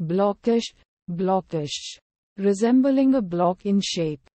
blockish, blockish, resembling a block in shape.